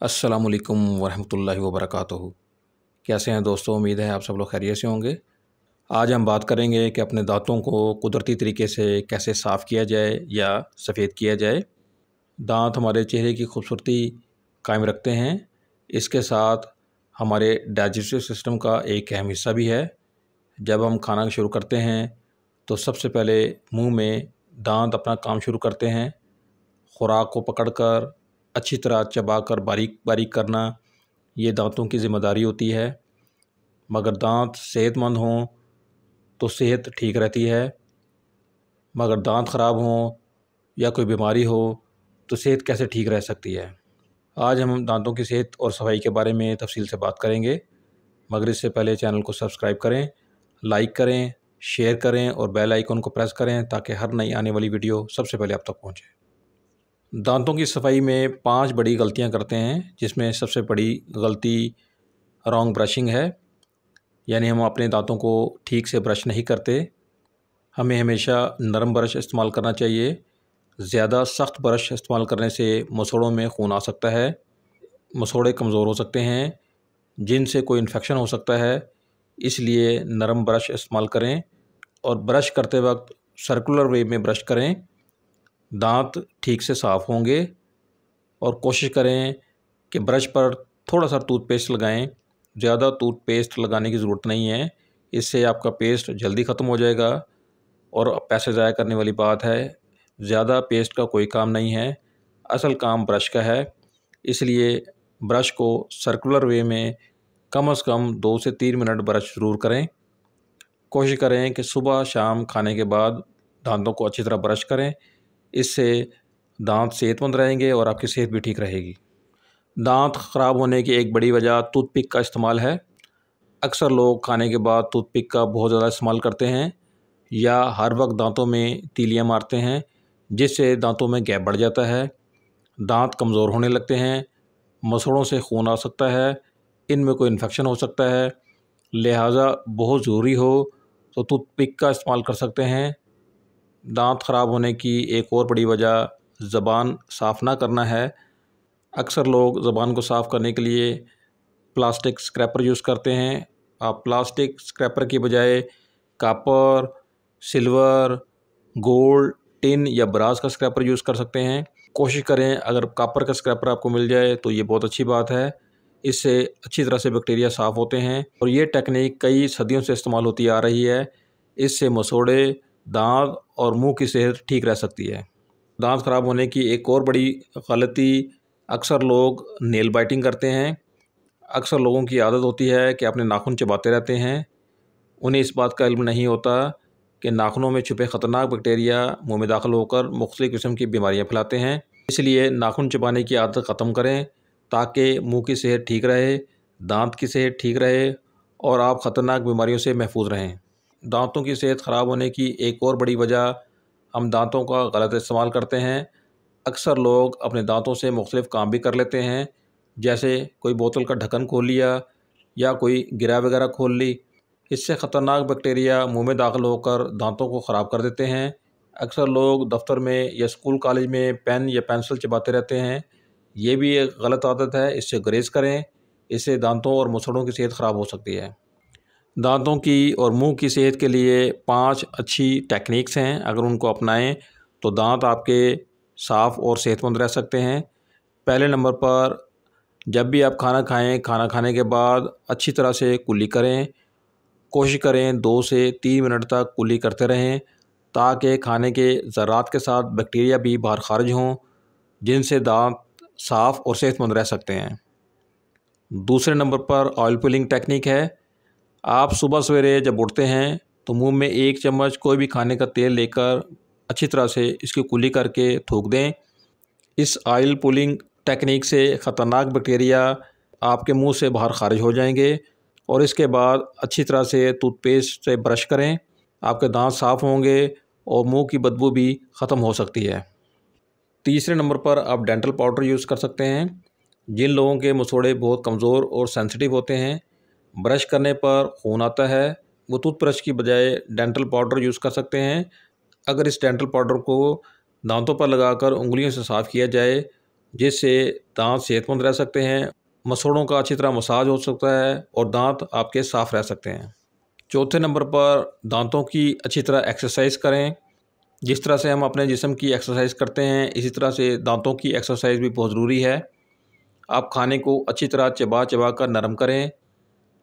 असलकम वरहमल वबरक कैसे हैं दोस्तों? उम्मीद है आप सब लोग खैरियत से होंगे। आज हम बात करेंगे कि अपने दांतों को कुदरती तरीके से कैसे साफ़ किया जाए या सफ़ेद किया जाए। दांत हमारे चेहरे की खूबसूरती कायम रखते हैं। इसके साथ हमारे डाइजेस्टिव सिस्टम का एक अहम हिस्सा भी है। जब हम खाना शुरू करते हैं तो सबसे पहले मुँह में दांत अपना काम शुरू करते हैं। खुराक को पकड़कर अच्छी तरह चबा कर बारीक बारीक करना, ये दांतों की ज़िम्मेदारी होती है। मगर दांत सेहतमंद हों तो सेहत ठीक रहती है। मगर दांत ख़राब हों या कोई बीमारी हो तो सेहत कैसे ठीक रह सकती है? आज हम दांतों की सेहत और सफ़ाई के बारे में तफसील से बात करेंगे। मगर इससे पहले चैनल को सब्सक्राइब करें, लाइक करें, शेयर करें और बेल आइकन को प्रेस करें ताकि हर नई आने वाली वीडियो सबसे पहले आप तक पहुँचे। दांतों की सफ़ाई में पाँच बड़ी गलतियाँ करते हैं, जिसमें सबसे बड़ी गलती रॉन्ग ब्रशिंग है। यानी हम अपने दांतों को ठीक से ब्रश नहीं करते। हमें हमेशा नरम ब्रश इस्तेमाल करना चाहिए। ज़्यादा सख्त ब्रश इस्तेमाल करने से मसोड़ों में खून आ सकता है। मसोड़े कमज़ोर हो सकते हैं, जिनसे कोई इन्फेक्शन हो सकता है। इसलिए नरम ब्रश इस्तेमाल करें और ब्रश करते वक्त सर्कुलर वे में ब्रश करें। दांत ठीक से साफ़ होंगे और कोशिश करें कि ब्रश पर थोड़ा सा टूथपेस्ट लगाएँ। ज़्यादा टूथपेस्ट लगाने की ज़रूरत नहीं है। इससे आपका पेस्ट जल्दी ख़त्म हो जाएगा और पैसे ज़ाया करने वाली बात है। ज़्यादा पेस्ट का कोई काम नहीं है। असल काम ब्रश का है। इसलिए ब्रश को सर्कुलर वे में कम अज़ कम दो से तीन मिनट ब्रश ज़रूर करें। कोशिश करें कि सुबह शाम खाने के बाद दांतों को अच्छी तरह ब्रश करें। इससे दांत सेहतमंद रहेंगे और आपकी सेहत भी ठीक रहेगी। दांत ख़राब होने की एक बड़ी वजह टूथपिक का इस्तेमाल है। अक्सर लोग खाने के बाद टूथपिक का बहुत ज़्यादा इस्तेमाल करते हैं या हर वक्त दांतों में तीलियाँ मारते हैं, जिससे दांतों में गैप बढ़ जाता है। दांत कमज़ोर होने लगते हैं, मसोड़ों से खून आ सकता है, इनमें कोई इन्फेक्शन हो सकता है। लिहाजा बहुत ज़रूरी हो तो टूथपिक का इस्तेमाल कर सकते हैं। दांत ख़राब होने की एक और बड़ी वजह ज़बान साफ़ ना करना है। अक्सर लोग ज़बान को साफ़ करने के लिए प्लास्टिक स्क्रैपर यूज़ करते हैं। आप प्लास्टिक स्क्रैपर की बजाय कापर, सिल्वर, गोल्ड, टिन या ब्रास का स्क्रैपर यूज़ कर सकते हैं। कोशिश करें, अगर कापर का स्क्रैपर आपको मिल जाए तो ये बहुत अच्छी बात है। इससे अच्छी तरह से बैक्टीरिया साफ़ होते हैं और ये टेक्निक कई सदियों से इस्तेमाल होती आ रही है। इससे मसोड़े दांत और मुँह की सेहत ठीक रह सकती है। दांत ख़राब होने की एक और बड़ी गलती, अक्सर लोग नेल बाइटिंग करते हैं। अक्सर लोगों की आदत होती है कि अपने नाखून चबाते रहते हैं। उन्हें इस बात का इल्म नहीं होता कि नाखूनों में छुपे ख़तरनाक बैक्टीरिया मुँह में दाखिल होकर मुख्तलिफ़ किस्म की बीमारियाँ फैलाते हैं। इसलिए नाखून चबाने की आदत ख़त्म करें ताकि मुँह की सेहत ठीक रहे, दांत की सेहत ठीक रहे और आप ख़तरनाक बीमारियों से महफूज रहें। दांतों की सेहत ख़राब होने की एक और बड़ी वजह हम दांतों का गलत इस्तेमाल करते हैं। अक्सर लोग अपने दांतों से मुख्तलिफ़ काम भी कर लेते हैं, जैसे कोई बोतल का ढक्कन खोल लिया या कोई गिरा वगैरह खोल ली। इससे ख़तरनाक बैक्टीरिया मुँह में दाखिल होकर दांतों को ख़राब कर देते हैं। अक्सर लोग दफ्तर में या स्कूल कॉलेज में पेन या पेंसिल चबाते रहते हैं। ये भी एक गलत आदत है, इससे ग्रेज करें। इससे दांतों और मुसड़ों की सेहत ख़राब हो सकती है। दांतों की और मुँह की सेहत के लिए पाँच अच्छी टेक्निक्स हैं। अगर उनको अपनाएँ तो दांत आपके साफ़ और सेहतमंद रह सकते हैं। पहले नंबर पर, जब भी आप खाना खाएँ, खाना खाने के बाद अच्छी तरह से कुली करें। कोशिश करें दो से तीन मिनट तक कुली करते रहें, ताकि खाने के ज़रात के साथ बैक्टीरिया भी बाहर खारिज हों, जिनसे दांत साफ़ और सेहतमंद रह सकते हैं। दूसरे नंबर पर ऑयल पुलिंग टेक्निक है। आप सुबह सवेरे जब उठते हैं तो मुँह में एक चम्मच कोई भी खाने का तेल लेकर अच्छी तरह से इसकी कुली करके थूक दें। इस ऑयल पुलिंग टेक्निक से ख़तरनाक बैक्टीरिया आपके मुँह से बाहर खारिज हो जाएँगे और इसके बाद अच्छी तरह से टूथपेस्ट से ब्रश करें। आपके दांत साफ़ होंगे और मुँह की बदबू भी ख़त्म हो सकती है। तीसरे नंबर पर आप डेंटल पाउडर यूज़ कर सकते हैं। जिन लोगों के मसोड़े बहुत कमज़ोर और सेंसिटिव होते हैं ब्रश करने पर खून आता है। वो टूथब्रश की बजाय डेंटल पाउडर यूज़ कर सकते हैं। अगर इस डेंटल पाउडर को दांतों पर लगाकर उंगलियों से साफ़ किया जाए, जिससे दांत सेहतमंद रह सकते हैं, मसोड़ों का अच्छी तरह मसाज हो सकता है और दांत आपके साफ़ रह सकते हैं। चौथे नंबर पर दांतों की अच्छी तरह एक्सरसाइज करें। जिस तरह से हम अपने जिसम की एक्सरसाइज करते हैं, इसी तरह से दांतों की एक्सरसाइज भी बहुत ज़रूरी है। आप खाने को अच्छी तरह चबा चबा कर नरम करें।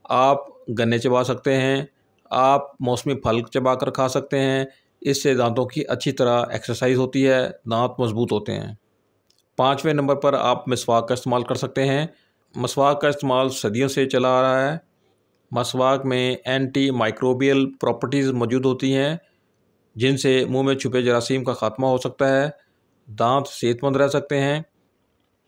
आप गन्ने चबा सकते हैं, आप मौसमी फल चबा कर खा सकते हैं, इससे दांतों की अच्छी तरह एक्सरसाइज होती है, दांत मज़बूत होते हैं। पाँचवें नंबर पर आप मसवाक का इस्तेमाल कर सकते हैं। मसवाक का इस्तेमाल सदियों से चला आ रहा है। मसवाक में एंटी माइक्रोबियल प्रॉपर्टीज़ मौजूद होती हैं, जिनसे मुँह में छुपे जरासीम का ख़ात्मा हो सकता है। दांत सेहतमंद रह सकते हैं।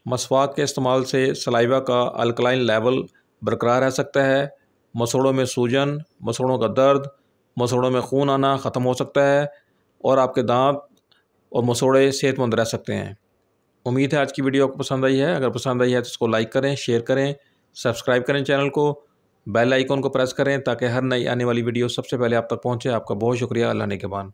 मसवाक के इस्तेमाल से सलाइवा का अल्कलाइन लेवल बरकरार रह सकता है। मसोड़ों में सूजन, मसोड़ों का दर्द, मसोड़ों में खून आना ख़त्म हो सकता है और आपके दांत और मसोड़े सेहतमंद रह सकते हैं। उम्मीद है आज की वीडियो आपको पसंद आई है। अगर पसंद आई है तो इसको लाइक करें, शेयर करें, सब्सक्राइब करें चैनल को, बेल आइकॉन को प्रेस करें ताकि हर नई आने वाली वीडियो सबसे पहले आप तक पहुँचे। आपका बहुत शुक्रिया। अल्लाह ने के बाद